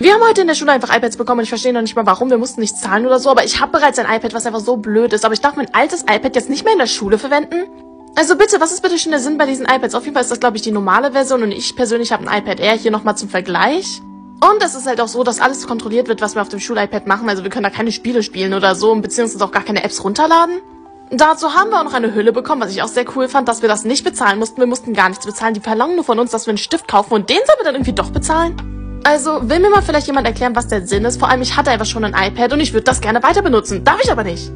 Wir haben heute in der Schule einfach iPads bekommen und ich verstehe noch nicht mal warum. Wir mussten nichts zahlen oder so, aber ich habe bereits ein iPad, was einfach so blöd ist. Aber ich darf mein altes iPad jetzt nicht mehr in der Schule verwenden? Also bitte, was ist bitte schon der Sinn bei diesen iPads? Auf jeden Fall ist das, glaube ich, die normale Version und ich persönlich habe ein iPad Air hier nochmal zum Vergleich. Und es ist halt auch so, dass alles kontrolliert wird, was wir auf dem Schul-iPad machen. Also wir können da keine Spiele spielen oder so, beziehungsweise auch gar keine Apps runterladen. Dazu haben wir auch noch eine Hülle bekommen, was ich auch sehr cool fand, dass wir das nicht bezahlen mussten. Wir mussten gar nichts bezahlen. Die verlangen nur von uns, dass wir einen Stift kaufen und den sollen wir dann irgendwie doch bezahlen. Also, will mir mal vielleicht jemand erklären, was der Sinn ist? Vor allem, ich hatte einfach schon ein iPad und ich würde das gerne weiter benutzen. Darf ich aber nicht.